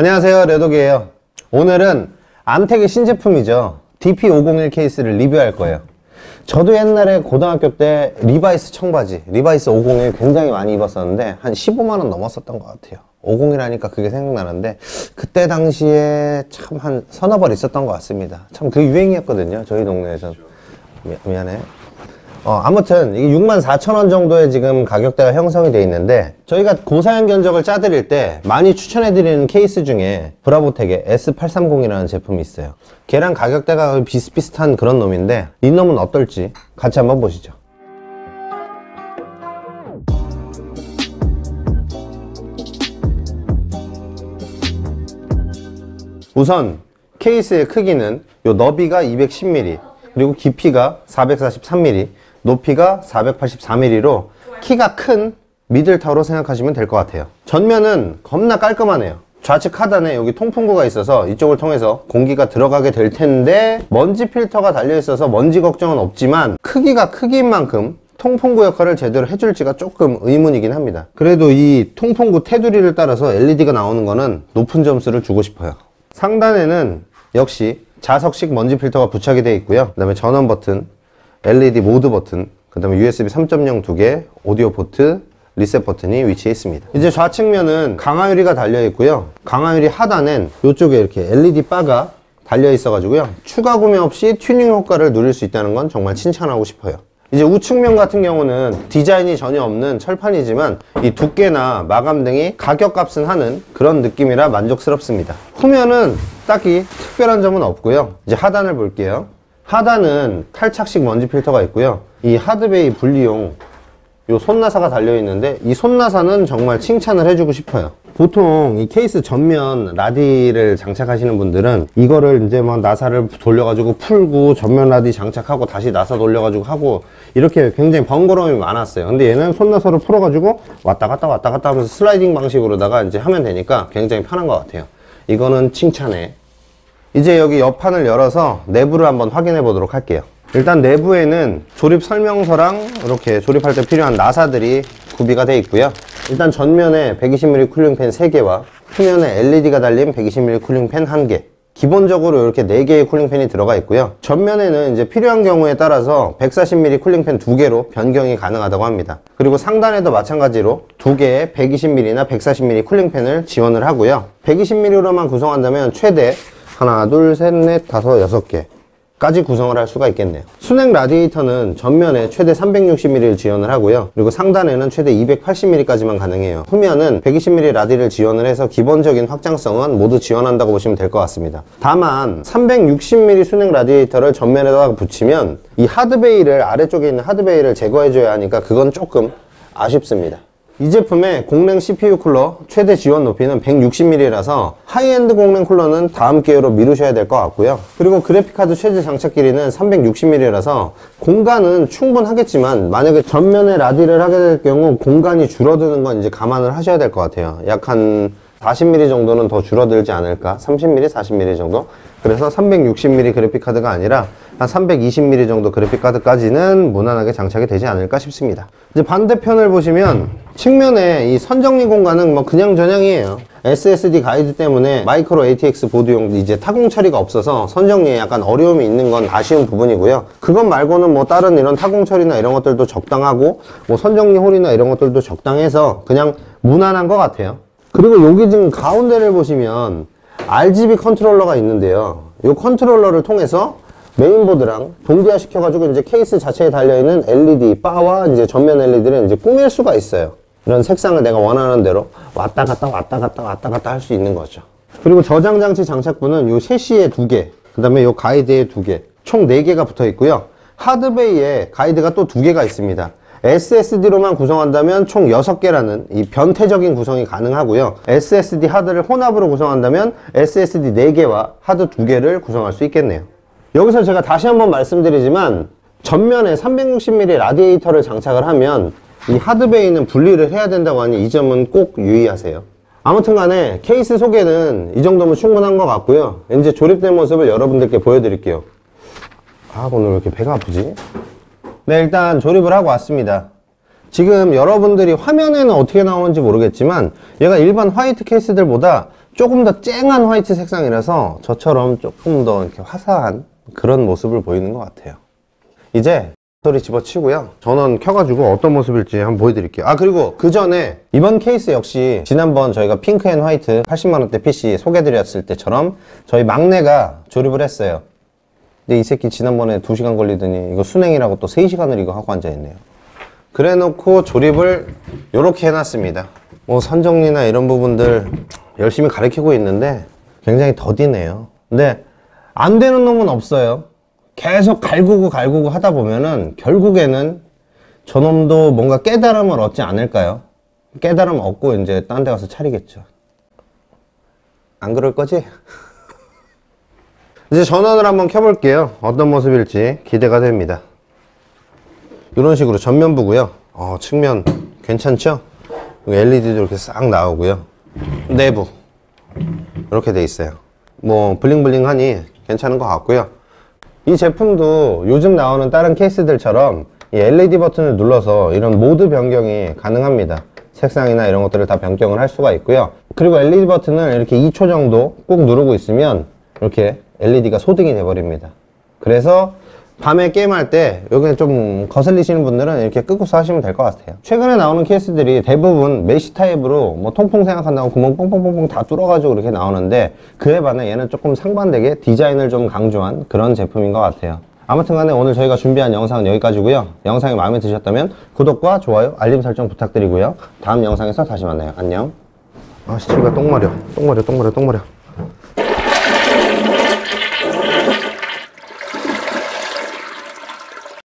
안녕하세요 레독이에요. 오늘은 안텍의 신제품이죠. DP501 케이스를 리뷰할 거예요. 저도 옛날에 고등학교 때 리바이스 청바지 리바이스 501 굉장히 많이 입었었는데 한 15만원 넘었었던 것 같아요. 501 하니까 그게 생각나는데 그때 당시에 참 한 서너 벌 있었던 것 같습니다. 참 그 유행이었거든요 저희 동네에서. 미, 미안해 어, 아무튼 이게 64,000원 정도의 지금 가격대가 형성이 되어 있는데 저희가 고사양 견적을 짜드릴 때 많이 추천해드리는 케이스 중에 브라보텍의 S830이라는 제품이 있어요. 걔랑 가격대가 비슷비슷한 그런 놈인데 이 놈은 어떨지 같이 한번 보시죠. 우선 케이스의 크기는 요 너비가 210mm 그리고 깊이가 443mm 높이가 484mm로 키가 큰 미들타워로 생각하시면 될 것 같아요. 전면은 겁나 깔끔하네요. 좌측 하단에 여기 통풍구가 있어서 이쪽을 통해서 공기가 들어가게 될 텐데 먼지 필터가 달려 있어서 먼지 걱정은 없지만 크기가 크기인 만큼 통풍구 역할을 제대로 해줄지가 조금 의문이긴 합니다. 그래도 이 통풍구 테두리를 따라서 LED가 나오는 거는 높은 점수를 주고 싶어요. 상단에는 역시 자석식 먼지 필터가 부착이 되어 있고요. 그 다음에 전원 버튼 LED 모드 버튼, 그 다음에 USB 3.0 두 개, 오디오 포트, 리셋 버튼이 위치해 있습니다. 이제 좌측면은 강화유리가 달려 있고요. 강화유리 하단엔 이쪽에 이렇게 LED 바가 달려 있어 가지고요. 추가 구매 없이 튜닝 효과를 누릴 수 있다는 건 정말 칭찬하고 싶어요. 이제 우측면 같은 경우는 디자인이 전혀 없는 철판이지만 이 두께나 마감 등이 가격값은 하는 그런 느낌이라 만족스럽습니다. 후면은 딱히 특별한 점은 없고요. 이제 하단을 볼게요. 하단은 탈착식 먼지 필터가 있고요. 이 하드베이 분리용 요 손나사가 달려 있는데 이 손나사는 정말 칭찬을 해주고 싶어요. 보통 이 케이스 전면 라디를 장착하시는 분들은 이거를 이제 막 나사를 돌려가지고 풀고 전면 라디 장착하고 다시 나사 돌려가지고 하고 이렇게 굉장히 번거로움이 많았어요. 근데 얘는 손나사를 풀어가지고 왔다 갔다 왔다 갔다 하면서 슬라이딩 방식으로다가 이제 하면 되니까 굉장히 편한 것 같아요. 이거는 칭찬해 이제 여기 옆판을 열어서 내부를 한번 확인해 보도록 할게요. 일단 내부에는 조립 설명서랑 이렇게 조립할 때 필요한 나사들이 구비가 되어 있고요. 일단 전면에 120mm 쿨링팬 3개와 후면에 LED가 달린 120mm 쿨링팬 1개. 기본적으로 이렇게 4개의 쿨링팬이 들어가 있고요. 전면에는 이제 필요한 경우에 따라서 140mm 쿨링팬 2개로 변경이 가능하다고 합니다. 그리고 상단에도 마찬가지로 2개의 120mm나 140mm 쿨링팬을 지원을 하고요. 120mm로만 구성한다면 최대 하나, 둘, 셋, 넷, 다섯, 여섯 개 까지 구성을 할 수가 있겠네요. 수랭 라디에이터는 전면에 최대 360mm를 지원을 하고요. 그리고 상단에는 최대 280mm까지만 가능해요. 후면은 120mm 라디를 지원을 해서 기본적인 확장성은 모두 지원한다고 보시면 될 것 같습니다. 다만 360mm 수랭 라디에이터를 전면에다가 붙이면 이 하드 bay를 아래쪽에 있는 하드 bay를 제거해 줘야 하니까 그건 조금 아쉽습니다 이 제품의 공랭 CPU 쿨러 최대 지원 높이는 160mm라서 하이엔드 공랭 쿨러는 다음 기회로 미루셔야 될 것 같고요. 그리고 그래픽카드 최대 장착 길이는 360mm라서 공간은 충분하겠지만 만약에 전면에 라디를 하게 될 경우 공간이 줄어드는 건 이제 감안을 하셔야 될 것 같아요. 약 한 40mm 정도는 더 줄어들지 않을까? 30mm, 40mm 정도 그래서 360mm 그래픽 카드가 아니라 한 320mm 정도 그래픽 카드까지는 무난하게 장착이 되지 않을까 싶습니다. 이제 반대편을 보시면 측면에 이 선정리 공간은 뭐 그냥 저냥이에요. SSD 가이드 때문에 마이크로 ATX 보드용 이제 타공 처리가 없어서 선정리에 약간 어려움이 있는 건 아쉬운 부분이고요. 그것 말고는 뭐 다른 이런 타공 처리나 이런 것들도 적당하고 뭐 선정리 홀이나 이런 것들도 적당해서 그냥 무난한 것 같아요. 그리고 여기 지금 가운데를 보시면 RGB 컨트롤러가 있는데요 이 컨트롤러를 통해서 메인보드랑 동기화 시켜 가지고 이제 케이스 자체에 달려있는 LED, 바와 이제 전면 LED를 이제 꾸밀 수가 있어요. 이런 색상을 내가 원하는 대로 왔다 갔다 왔다 갔다 왔다 갔다 할 수 있는 거죠. 그리고 저장 장치 장착부는 요 섀시에 두 개, 그 다음에 요 가이드에 두 개, 총 네 개가 붙어 있고요. 하드베이에 가이드가 또 두 개가 있습니다. SSD로만 구성한다면 총 6개라는 이 변태적인 구성이 가능하고요. SSD 하드를 혼합으로 구성한다면 SSD 4개와 하드 2개를 구성할 수 있겠네요. 여기서 제가 다시 한번 말씀드리지만 전면에 360mm 라디에이터를 장착을 하면 이 하드베이는 분리를 해야 된다고 하니 이 점은 꼭 유의하세요 아무튼 간에 케이스 소개는 이 정도면 충분한 것 같고요 이제 조립된 모습을 여러분들께 보여드릴게요 아 오늘 왜 이렇게 배가 아프지? 네 일단 조립을 하고 왔습니다 지금 여러분들이 화면에는 어떻게 나오는지 모르겠지만 얘가 일반 화이트 케이스들보다 조금 더 쨍한 화이트 색상이라서 저처럼 조금 더 이렇게 화사한 그런 모습을 보이는 것 같아요. 이제 소리 집어치고요. 전원 켜가지고 어떤 모습일지 한번 보여드릴게요. 아 그리고 그 전에 이번 케이스 역시 지난번 저희가 pink and white 80만원대 PC 소개드렸을 때처럼 저희 막내가 조립을 했어요. 근데 이 새끼 지난번에 2시간 걸리더니 이거 순행이라고 또 3시간을 이거 하고 앉아있네요. 그래 놓고 조립을 이렇게 해놨습니다. 뭐 선정리나 이런 부분들 열심히 가르치고 있는데 굉장히 더디네요. 근데 안 되는 놈은 없어요. 계속 갈구고 갈구고 하다 보면은 결국에는 저놈도 뭔가 깨달음을 얻지 않을까요? 깨달음 얻고 이제 딴 데 가서 차리겠죠. 안 그럴 거지? 이제 전원을 한번 켜볼게요. 어떤 모습일지 기대가 됩니다. 이런 식으로 전면부고요. 어, 측면 괜찮죠? LED도 이렇게 싹 나오고요. 내부 이렇게 돼 있어요. 뭐 블링블링하니 괜찮은 것 같고요. 이 제품도 요즘 나오는 다른 케이스들처럼 이 LED 버튼을 눌러서 이런 모드 변경이 가능합니다. 색상이나 이런 것들을 다 변경을 할 수가 있고요. 그리고 LED 버튼을 이렇게 2초 정도 꾹 누르고 있으면 이렇게 LED가 소등이 돼버립니다. 그래서 밤에 게임할 때 여기 좀 거슬리시는 분들은 이렇게 끄고서 하시면 될 것 같아요. 최근에 나오는 케이스들이 대부분 메시 타입으로 뭐 통풍 생각한다고 구멍 뻥뻥뻥뻥 다 뚫어가지고 이렇게 나오는데 그에 반해 얘는 조금 상반되게 디자인을 좀 강조한 그런 제품인 것 같아요. 아무튼 간에 오늘 저희가 준비한 영상은 여기까지고요. 영상이 마음에 드셨다면 구독과 좋아요, 알림 설정 부탁드리고요. 다음 영상에서 다시 만나요. 안녕. 아, 시체가 똥마려. 똥마려, 똥마려, 똥마려.